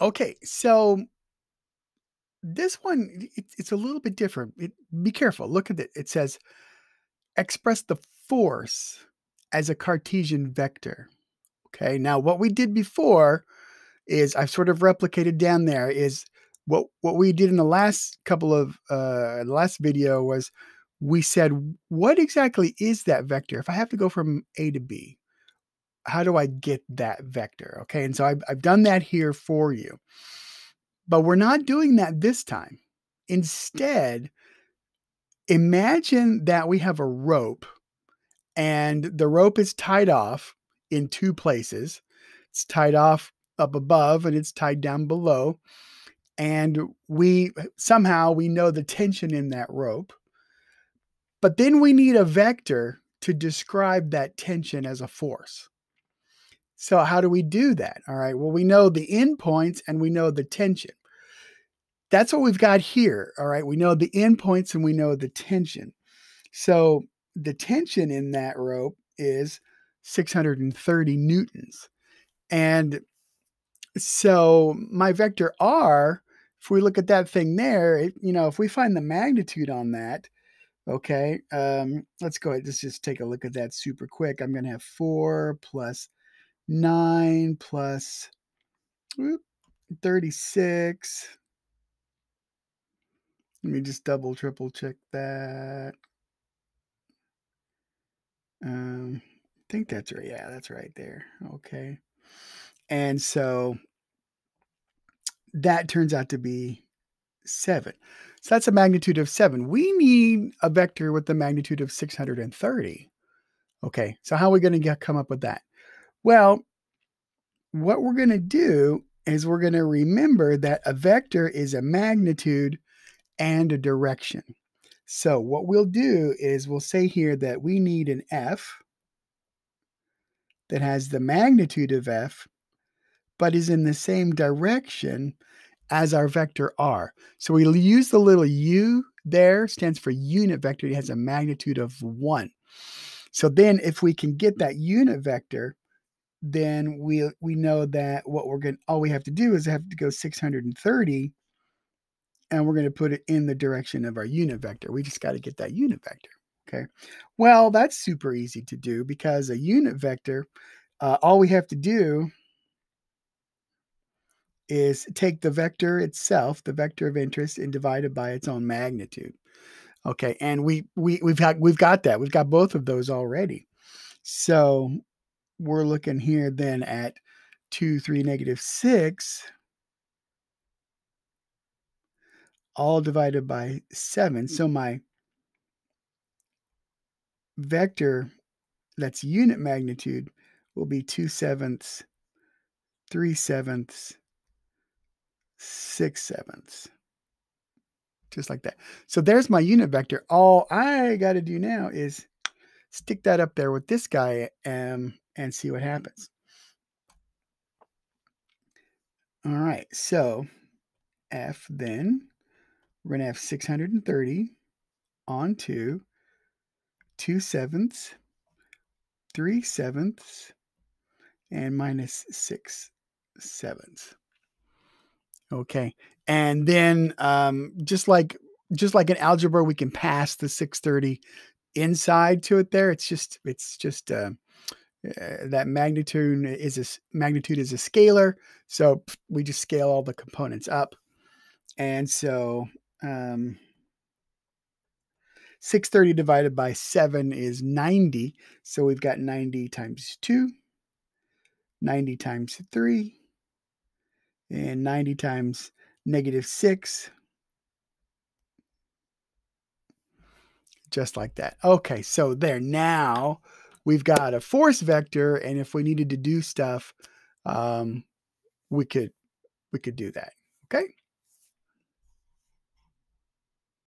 Okay, so this one it, it's a little bit different. It, be careful. Look at it. It says express the force as a Cartesian vector. Okay, now what we did before is I've sort of replicated down there is what what we did in the last couple of uh last video was we said what exactly is that vector if I have to go from A to B how do I get that vector okay? And so I've, I've done that here for you. But we're not doing that this time. Instead imagine that we have a rope and the rope is tied off in two places. It's tied off up above and it's tied down below. And we somehow we know the tension in that rope. But then we need a vector to describe that tension as a force so how do we do that all right well we know the endpoints and we know the tension that's what we've got here all right we know the endpoints and we know the tension so the tension in that rope is 630 newtons and so my vector r if we look at that thing there, it, you know, if we find the magnitude on that, okay, um, let's go ahead. Let's just take a look at that super quick. I'm going to have 4 plus 9 plus whoop, 36. Let me just double, triple check that. Um, I think that's right. Yeah, that's right there. Okay. And so that turns out to be 7. So that's a magnitude of 7. We need a vector with the magnitude of 630. Okay, so how are we going to get come up with that? Well, what we're going to do is we're going to remember that a vector is a magnitude and a direction. So what we'll do is we'll say here that we need an f that has the magnitude of f but is in the same direction as our vector r. So we'll use the little u there, stands for unit vector. It has a magnitude of 1. So then if we can get that unit vector, then we we know that what we're going all we have to do is have to go 630 and we're going to put it in the direction of our unit vector. We just got to get that unit vector. Okay. Well, that's super easy to do because a unit vector, uh, all we have to do is take the vector itself, the vector of interest, and divide it by its own magnitude. Okay, and we we we've got we've got that. We've got both of those already. So we're looking here then at 2, 3, negative 6, all divided by 7. So my vector that's unit magnitude will be 2 sevenths, 3 sevenths, six sevenths. Just like that. So there's my unit vector. All I got to do now is stick that up there with this guy um, and see what happens. All right, so F then, we're going to have 630 onto 2, 2 sevenths, 3 sevenths, and minus 6 sevenths. Okay. And then um, just like just like in algebra, we can pass the 630 inside to it there. It's just it's just uh, uh, that magnitude is a magnitude is a scalar. So we just scale all the components up. And so um, 630 divided by 7 is 90. So we've got 90 times 2, 90 times 3, and 90 times negative 6. Just like that. Okay, so there. Now we've got a force vector, and if we needed to do stuff, um, we could we could do that. Okay.